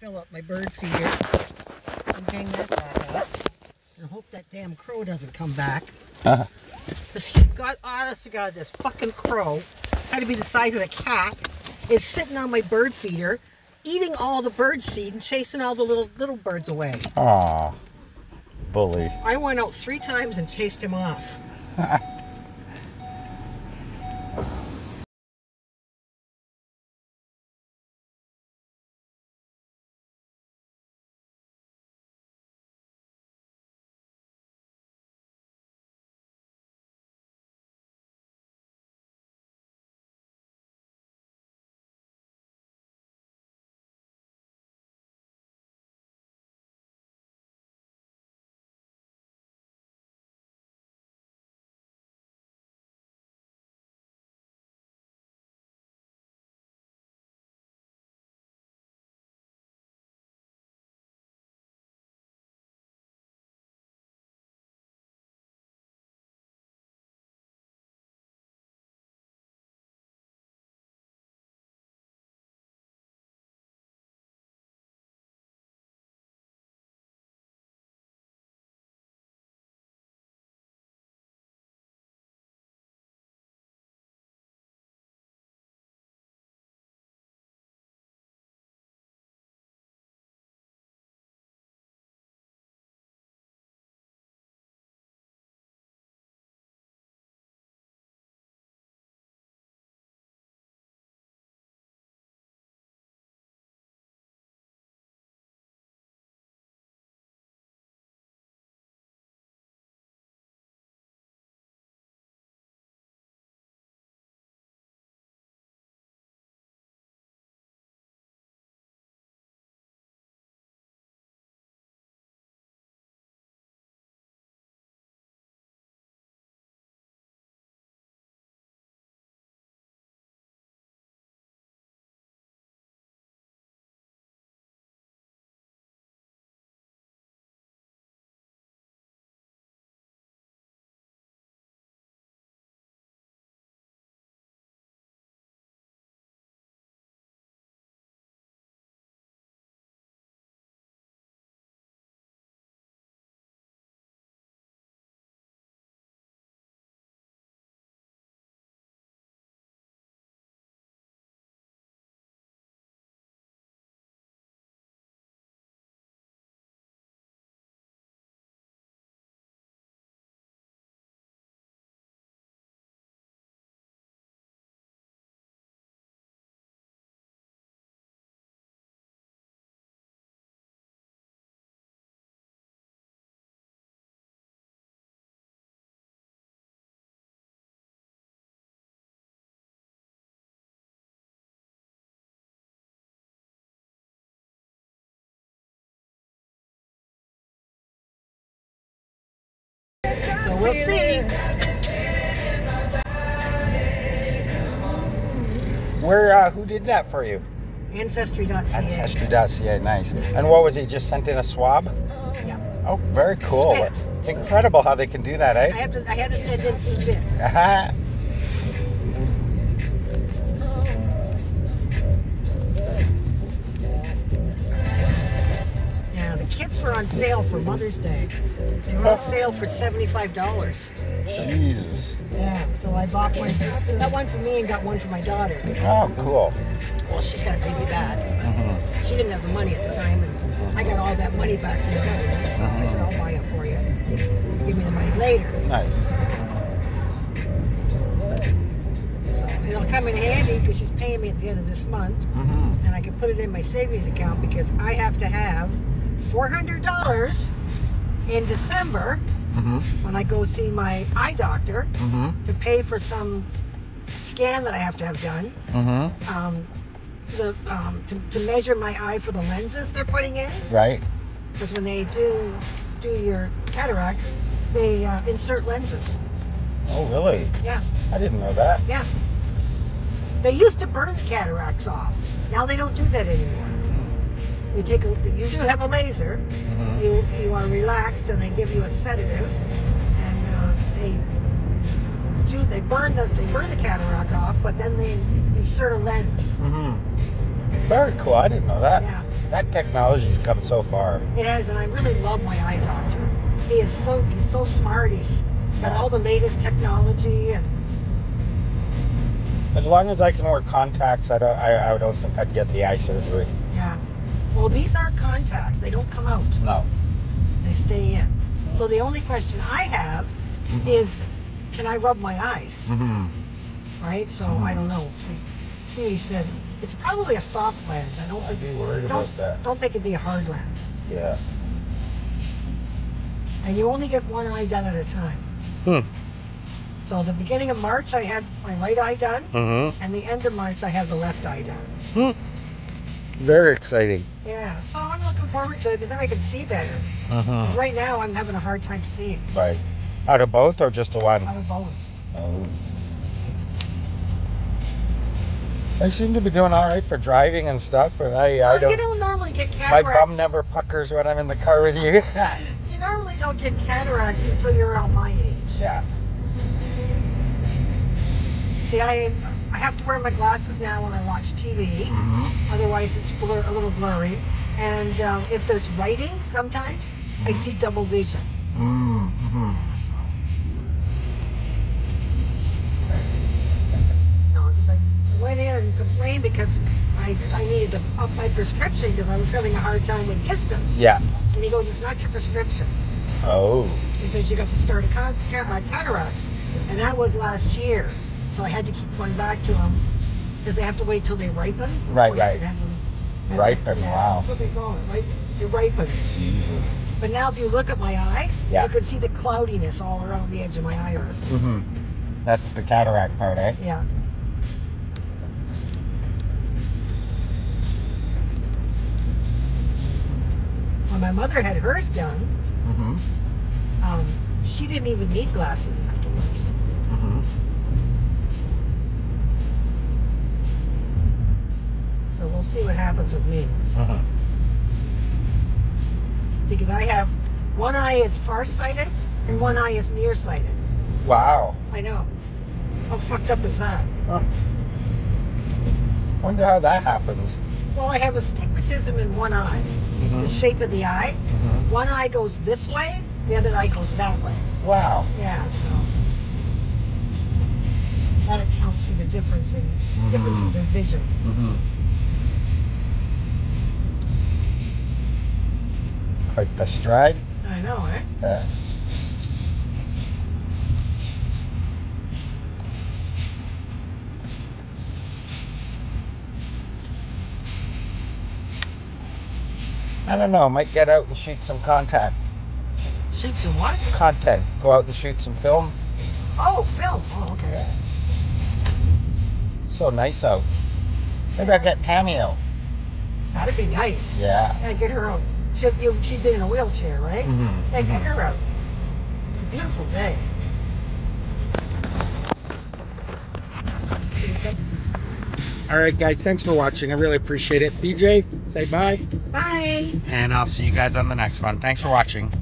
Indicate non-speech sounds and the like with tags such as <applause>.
fill up my bird feeder and hang that back up and hope that damn crow doesn't come back. Uh-huh. This God, honest to God, this fucking crow had to be the size of a cat. Is sitting on my bird feeder, eating all the bird seed and chasing all the little little birds away. Aw, bully. I went out three times and chased him off. <laughs> we'll see. Where, uh, who did that for you? Ancestry.ca. Ancestry.ca, nice. And what was he, just sent in a swab? Yeah. Oh, very cool. Spit. It's incredible how they can do that, eh? I have to I had to send in spit. <laughs> Kits were on sale for Mother's Day. They were on sale for seventy-five dollars. Jesus. Yeah, so I bought one. Got one for me and got one for my daughter. Oh, cool. Well, she's got a baby bad. hmm She didn't have the money at the time, and I got all that money back from the government. So I said, I'll buy it for you. Give me the money later. Nice. So it'll come in handy because she's paying me at the end of this month, hmm and I can put it in my savings account because I have to have four hundred dollars in December hmm when I go see my eye doctor hmm to pay for some scan that I have to have done. hmm Um, the um, to, to measure my eye for the lenses they're putting in Right. because when they do do your cataracts, they uh, insert lenses. Oh, really? Yeah, I didn't know that. yeah. They used to burn the cataracts off. Now they don't do that anymore. You take a, you do have a laser. hmm You you are relaxed and they give you a sedative, and uh, they do they burn the they burn the cataract off, but then they insert a lens. hmm Very cool. I didn't know that. Yeah. That technology's come so far. It has, and I really love my eye doctor. He is so he's so smart. He's got all the latest technology, and As long as I can wear contacts, I don't. I, I don't think I'd get the eye surgery. yeah. Well, these aren't contacts. They don't come out. No. They stay in. So the only question I have is, can I rub my eyes? Mm-hmm. Right. So I don't know. See, see, he says it's probably a soft lens. I don't. I'd be worried don't, about that. Don't think it'd be a hard lens. Yeah. And you only get one eye done at a time. Hmm. So the beginning of March, I had my right eye done, Mm-hmm. and the end of March, I had the left eye done. Hmm. Very exciting. Yeah, so I'm looking forward to it because then I can see better. Mm-hmm. right now, I'm having a hard time seeing Right. Out of both or just the one? out of both. Oh. I seem to be doing all right for driving and stuff, but I, I Well, don't. don't normally get cataracts. My bum never puckers when I'm in the car with you. <laughs> You normally don't get cataracts until you're around my age. yeah. See, I I have to wear my glasses now when I watch TV. Mm-hmm. Otherwise, it's blur, a little blurry. And um, if there's writing, sometimes I see double vision. Mm-hmm. No, because I went in and complained because I, I needed to up my prescription because I was having a hard time with distance. Yeah. And he goes, it's not your prescription. Oh. He says you got to start a con- cat- my cataracts, and that was last year. So I had to keep going back to them because they have to wait till they ripen. Right, right. them. Ripen, yeah, wow. That's what they call it, right? It ripens. Jesus. But now if you look at my eye, Yeah. you can see the cloudiness all around the edge of my iris. Mm-hmm. That's the cataract part, eh? Yeah. When my mother had hers done, Mm-hmm. um, she didn't even need glasses afterwards. Mm-hmm. So we'll see what happens with me. Mm-hmm. See, because I have one eye is farsighted and one eye is nearsighted. Wow. I know. How fucked up is that? Huh. Wonder how that happens. Well, I have astigmatism in one eye. It's the Mhm. shape of the eye. Mm-hmm. One eye goes this way, the other eye goes that way. Wow. Yeah, so that accounts for the difference in differences in vision. Quite the stride. I know, eh? Yeah. I don't know. Might get out and shoot some contact Shoot some what? content. Go out and shoot some film. Oh, film. Oh, okay. So nice out. Maybe I'll get Tammy out. That'd be nice. Yeah. Yeah, get her out. She, you, she'd been in a wheelchair, right? Mhm, Yeah, get mhm. her out. It's a beautiful day. See, it's a- All right, guys. Thanks for watching. I really appreciate it. BJ, say bye. Bye. And I'll see you guys on the next one. Thanks for watching.